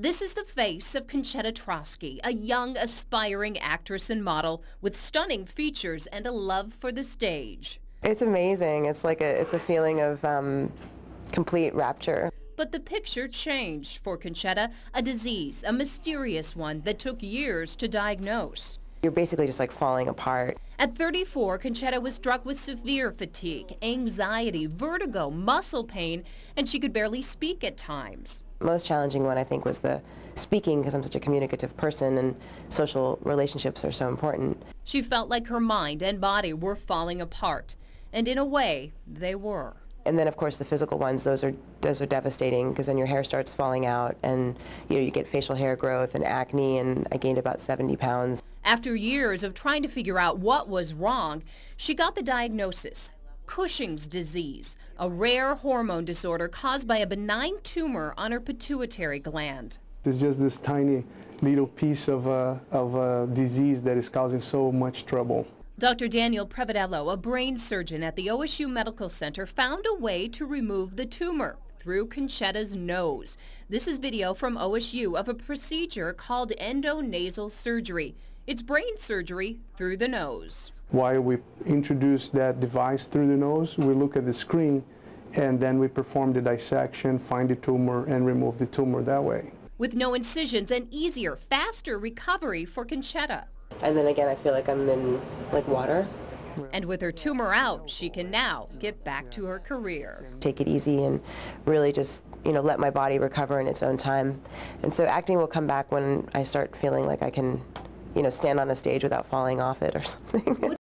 This is the face of Conchetta Trotsky, a young, aspiring actress and model with stunning features and a love for the stage. It's amazing. It's like a, it's a feeling of um, complete rapture. But the picture changed for Conchetta, a disease, a mysterious one that took years to diagnose. You're basically just like falling apart. At 34, Conchetta was struck with severe fatigue, anxiety, vertigo, muscle pain, and she could barely speak at times. Most challenging one, I think, was the speaking because I'm such a communicative person and social relationships are so important. She felt like her mind and body were falling apart. And in a way, they were. And then, of course, the physical ones, those are, those are devastating because then your hair starts falling out and you, know, you get facial hair growth and acne, and I gained about 70 pounds. After years of trying to figure out what was wrong, she got the diagnosis, Cushing's disease, a rare hormone disorder caused by a benign tumor on her pituitary gland. It's just this tiny little piece of a, of a disease that is causing so much trouble. Dr. Daniel Prevedello, a brain surgeon at the OSU Medical Center, found a way to remove the tumor through Conchetta's nose. This is video from OSU of a procedure called endonasal surgery. It's brain surgery through the nose. While we introduce that device through the nose, we look at the screen and then we perform the dissection, find the tumor, and remove the tumor that way. With no incisions and easier, faster recovery for Conchetta. And then again, I feel like I'm in like water. And with her tumor out, she can now get back to her career. Take it easy and really just, you know, let my body recover in its own time. And so acting will come back when I start feeling like I can, you know, stand on a stage without falling off it or something.